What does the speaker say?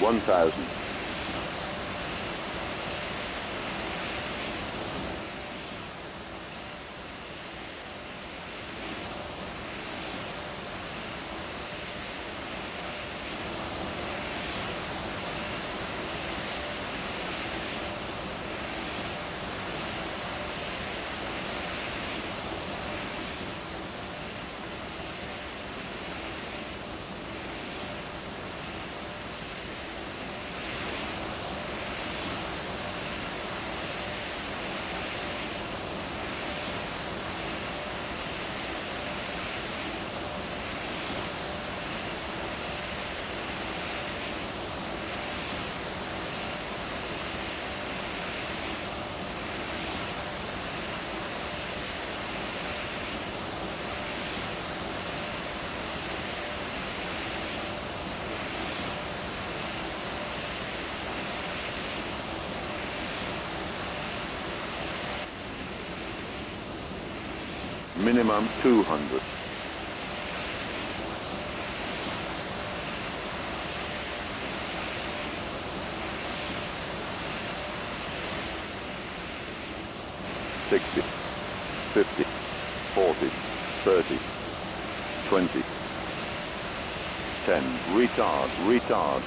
1,000. Minimum 200. Sixty, fifty, forty, thirty, twenty, ten. Retard, retard.